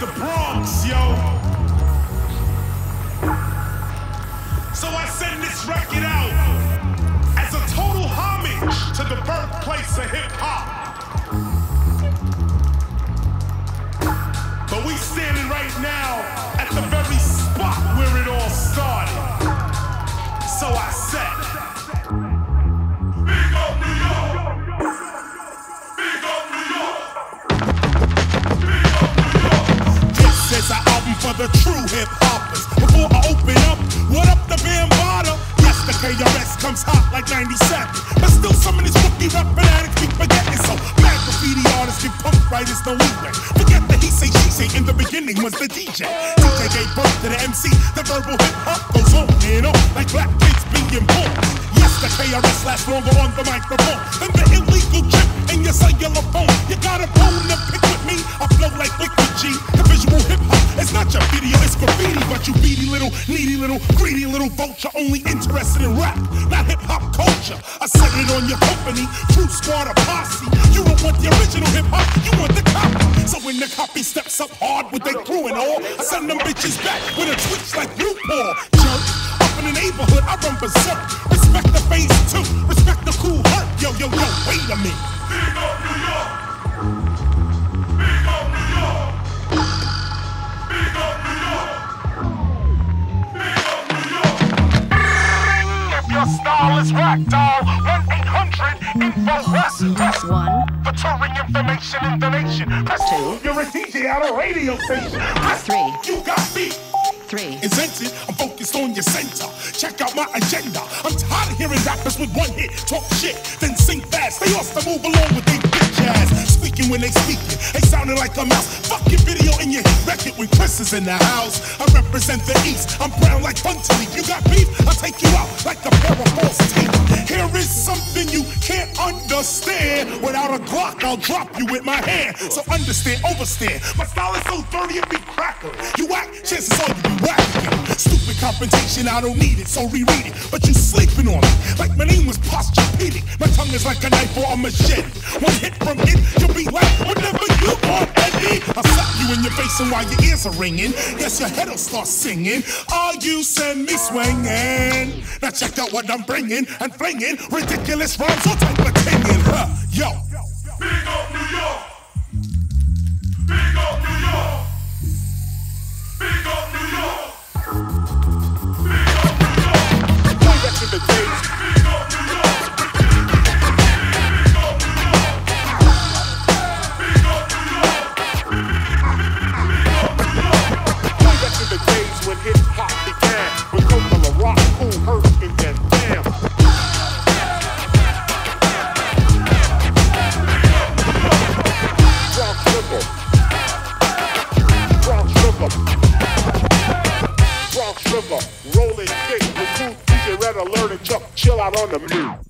the Bronx, yo. So I send this record out as a total homage to the birthplace of hip hop. But we standing right now at the very spot where it all started. So I said, the true hip hoppers. Before I open up, what up the Bambaataa? Yes, the KRS comes hot like 97. But still, some of these rookie rap fanatics keep forgetting. So, bad graffiti artists get punk writers no leeway. Forget the he say, she say, in the beginning was the DJ. DJ gave birth to the MC. The verbal hip hop goes on and on like black kids being born. Yes, the KRS lasts longer on the microphone than the illegal chip in your cellular phone. You got a little, greedy little vulture only interested in rap, not hip hop culture. I set it on your company, Fruit Squad or posse. You don't want the original hip hop, you want the copy. So when the copy steps up hard with they crew and all, I send them bitches back with a twitch like Newport. Jerk. Up in the neighborhood, I run berserk. Respect the phase two, respect the Kool Herc. Yo, yo, yo, wait a minute. Big up New York. Style is ragdoll, 1-800-INFO West. Press One, for touring information and donation. Press Two. You're a DJ at a radio station. Press Three. You got me. three, Invented, I'm focused on your center. Check out my agenda. I'm tired of hearing rappers with one hit, talk shit, then sing fast. They also move along with they bitch ass. When they speaking, they sounding like a mouse. Fuck your video and your record when Chris is in the house. I represent the East. I'm brown like Bunty. You got beef? I'll take you out like a pair of false teeth. Here is something you can't understand. Without a Glock, I'll drop you with my hand. So understand, overstand. My style is so dirty it be crackling. You act, chances are you be whacking. Stupid confrontation, I don't need it, so reread it. But you sleeping on me, like my name was posturepedic. My tongue is like a knife or a machete. One hit from it, you'll be like whatever you want, Eddie. I'll slap you in your face and while your ears are ringing, yes, your head'll start singing. Are you send me swinging? Now check out what I'm bringing and flinging ridiculous rhymes, all type of tinging, huh? Yo. Big up New York. Big up New York. Big up New York. Big up New York. Way back in the days. Chill out on the mute.